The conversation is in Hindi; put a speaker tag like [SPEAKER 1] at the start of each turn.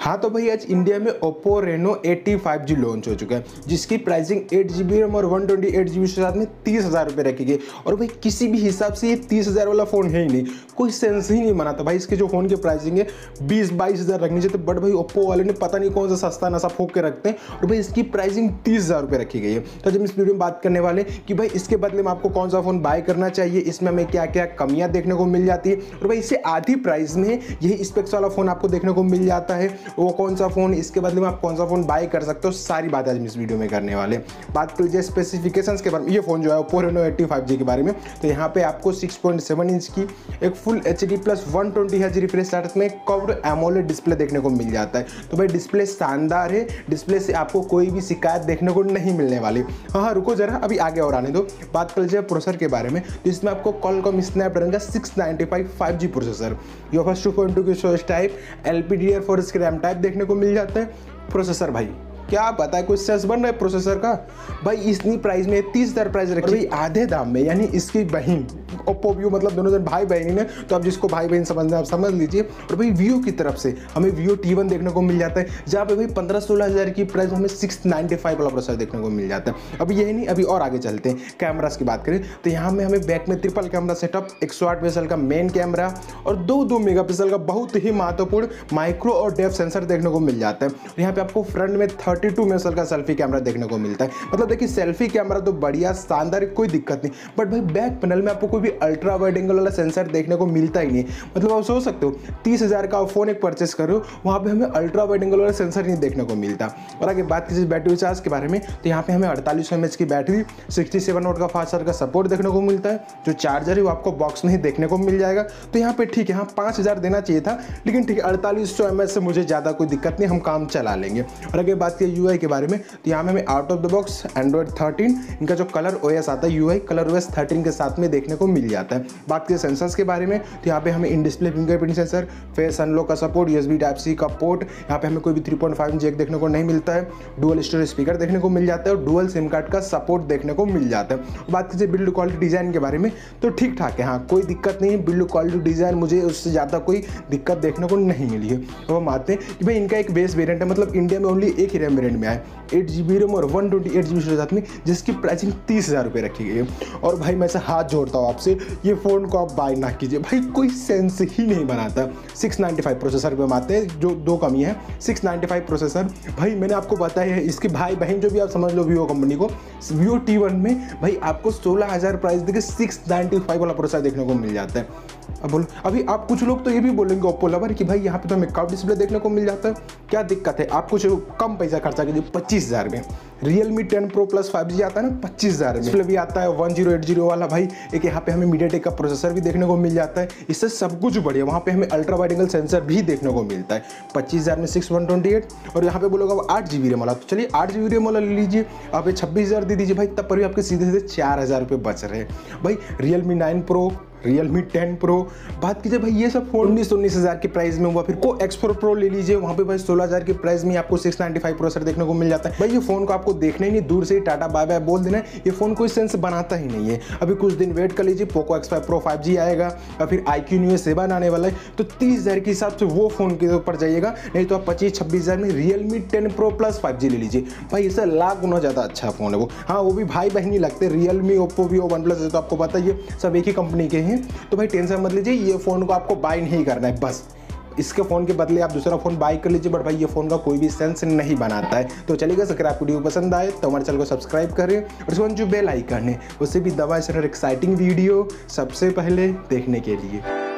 [SPEAKER 1] हाँ तो भाई आज इंडिया में ओप्पो रेनो 85G लॉन्च हो चुका है, जिसकी pricing eight G B RAM और one twenty eight G B साथ में तीस हज़ार रुपये रखी गई। और भाई, किसी भी हिसाब से ये तीस हज़ार वाला फ़ोन है ही नहीं। कोई सेंस ही नहीं बना था भाई, इसके जो फ़ोन की प्राइसिंग है, बीस, बाईस हज़ार रखनी चाहिए। बट भाई ओप्पो वाले ने पता नहीं कौन सा सस्ता नशा फूक के रखते हैं। और भाई, इसकी प्राइसिंग तीस हज़ार रुपये रखी गई है। तो जब इस वीडियो में बात करने वाले कि भाई, इसके बदले में आपको कौन सा फ़ोन बाय करना चाहिए? इसमें हमें क्या क्या कमियाँ देखने को मिल जाती है? और भाई, इससे आधी प्राइस में यही स्पेक्स वाला फ़ोन आपको देखने को मिल जाता है। वो कौन सा फ़ोन, इसके बदले में आप कौन सा फ़ोन बाय कर सकते हो, सारी बात आज हम इस वीडियो में करने वाले बात कर लीजिए स्पेसिफिकेशन के बारे में, ये फ़ोन जो है Oppo Reno eight T five G के बारे में। तो यहाँ पे आपको सिक्स पॉइंट सेवन इंच की एक full H D plus one twenty H refresh में कवर्ड एमोलेड डिस्प्ले देखने को मिल जाता है। तो भाई डिस्प्ले शानदार है डिस्प्ले से आपको कोई भी शिकायत देखने को नहीं मिलने वाली। हाँ हाँ रुको जरा, अभी आगे और आने दो। बात कर लीजिए प्रोसेसर के बारे में। तो इसमें आपको कॉलकॉम स्नैपड्रैगन का six ninety five five G processor यो फ़र्स्ट टू पॉइंट टू की सोच type L P D R four इसके रैम टाइप देखने को मिल जाता है। प्रोसेसर भाई, क्या पता है कुछ सेंस बन रहा है प्रोसेसर का? भाई, इतनी प्राइस में तीस हज़ार प्राइस रखी। आधे दाम में, यानी इसकी बहन ओप्पो व्यू मतलब दोनों जन भाई बहन ने तो आप जिसको भाई बहन समझना आप समझ लीजिए। और भाई वीओ की तरफ़ से हमें वीओ टी देखने को मिल जाता है, जहाँ पे भाई पंद्रह सोलह हज़ार की प्राइस हमें सिक्स नाइन्टी फाइव वाला प्रोसेसर देखने को मिल जाता है। अभी यही नहीं, अभी और आगे चलते हैं कैमरास की बात करें तो यहाँ में हमें बैक में ट्रिपल कैमरा सेटअप एक सौ आठ पिक्सल का मेन कैमरा और दो दो मेगा पिक्सल का बहुत ही महत्वपूर्ण माइक्रो और डेफ सेंसर देखने को मिल जाता है। और यहाँ पे आपको फ्रंट में थर्टी टू मेगापिक्सल का सेल्फी कैमरा देखने को मिलता है। मतलब देखिए सेल्फी कैमरा तो बढ़िया, शानदार, कोई दिक्कत नहीं। बट भाई बैक पैनल में आपको कोई भी अल्ट्रा वाइड एंगल वाला सेंसर देखने को मिलता ही नहीं मतलब आप सोच सकते हो, तीस हज़ार का फ़ोन एक परचेस करो वहाँ पे हमें अल्ट्रा वाइड एंगल वाला सेंसर नहीं देखने को मिलता। और आगे बात कीजिए बैटरी चार्ज के बारे में तो यहाँ पे हमें अड़तालीस सौ की बैटरी सिक्सटी सेवन वोट का फास्ट चार्ज का सपोर्ट देखने को मिलता है। जो चार्जर है वो आपको बॉक्स में ही देखने को मिल जाएगा। तो यहाँ पर ठीक है हाँ पाँच हज़ार देना चाहिए था, लेकिन ठीक है, अड़तालीस सौ से मुझे ज़्यादा कोई दिक्कत नहीं, हम काम चला लेंगे। और अगर बात की यूआई के बारे में तो यहाँ में हमें out of the box Android 13 इनका जो कलर ओएस आता है यूआई कलर ओएस 13 के साथ में देखने को मिल जाता है। बात करें सेंसर्स के बारे में तो यहाँ पे हमें in display fingerprint sensor face unlock का सपोर्ट यूएसबी टाइप सी का पोर्ट यहाँ पे हमें कोई भी 3.5 जैक देखने को नहीं मिलता है। डुअल स्टोरेज स्पीकर देखने को मिल जाता है और डुअल सिम कार्ड का सपोर्ट देखने को मिल जाता है। बात कीजिए बिल्ड क्वालिटी डिज़ाइन के बारे में तो ठीक ठाक है हाँ कोई दिक्कत नहीं है। बिल्ड क्वालिटी डिज़ाइन मुझे उससे ज़्यादा कोई दिक्कत देखने को नहीं मिली है। तो हम आते हैं कि भाई इनका एक बेस वेरियंट है मतलब इंडिया में ओनली एक ही रैम वेरियंट में आए एट जी बी रैम और one twenty eight G B साथ में, जिसकी प्राइसिंग तीस हज़ार रुपये रखी गई है। और भाई मैं ऐसा हाथ जोड़ता हूँ आपसे ये फ़ोन को आप बाय ना कीजिए। भाई, कोई सेंस ही नहीं बनाता। सिक्स नाइन्टी फाइव प्रोसेसर पे आते हैं, जो दो कमी है। सिक्स नाइन्टी फाइव प्रोसेसर भाई, मैंने आपको बताया है, इसके भाई बहन जो भी आप समझ लो वीवो कंपनी को वीवो टी में, भाई, आपको सोलह प्राइस देखिए सिक्स वाला प्रोसेसर देखने को मिल जाता है। अब बोलो, अभी आप कुछ लोग तो ये भी बोलेंगे ओप्पो लवर कि भाई, यहाँ पे तो हमें कप डिस्प्ले देखने को मिल जाता है। क्या दिक्कत है? आप कुछ कम पैसा खर्चा कीजिए, पच्चीस हज़ार में। Realme ten pro plus five G आता है ना, पच्चीस हज़ार डिस्प्ले भी आता है वन ज़ीरो एट ज़ीरो वाला भाई। एक यहाँ पे हमें मीडिया टेक का प्रोसेसर भी देखने को मिल जाता है। इससे सब कुछ बढ़िया। वहाँ पे हमें अल्ट्रा वाइड एंगल सेंसर भी देखने को मिलता है। पच्चीस हज़ार में सिक्स वन ट्वेंटी एट और यहाँ पे बोलोगे अब आठ जी बी रेम वाला। तो चलिए आठ जी बी रेम वाला ले लीजिए। आप छब्बीस हज़ार दे दीजिए भाई, तब पर भी आपके सीधे सीधे चार हज़ार रुपये बच रहे हैं। भाई Realme nine pro Realme ten pro बात कीजिए भाई, ये सब फ़ोन उन्नीस उन्नीस हज़ार की प्राइस में हुआ। फिर को एक्स फोर प्रो ले लीजिए, वहाँ पे भाई सोलह हज़ार की प्राइस में आपको सिक्स नाइन्टी फाइव प्रोसेसर देखने को मिल जाता है। भाई, ये फ़ोन को आपको देखने ही नहीं, दूर से ही टाटा बाय बाय बोल देना ये फ़ोन कोई सेंस बनाता ही नहीं है। अभी कुछ दिन वेट कर लीजिए Poco X five pro five G आएगा, या फिर आई क्यू न्यू सेवन आने वाला है। तो तीस हज़ार के हिसाब से वो फ़ोन के ऊपर जाइएगा, नहीं तो आप पच्चीस, छब्बीस हज़ार में Realme ten pro plus five G ले लीजिए। भाई, इससे लाख गुना ज़्यादा अच्छा फ़ोन है वो। हाँ वो भी भाई बहन ही लगते Realme Oppo Vivo OnePlus तो आपको पता सब एक ही कंपनी के हैं। तो भाई टेंशन मत लीजिए, ये फ़ोन को आपको बाय नहीं करना है, बस। इसके फ़ोन के बदले आप दूसरा फ़ोन बाय कर लीजिए बट भाई ये फ़ोन का कोई भी सेंस नहीं बनाता है। तो चलिएगा, अगर आपको वीडियो पसंद आए तो हमारे चैनल को सब्सक्राइब करें और इसको जो बेल आइकन है उससे भी दवा एक्साइटिंग वीडियो सबसे पहले देखने के लिए।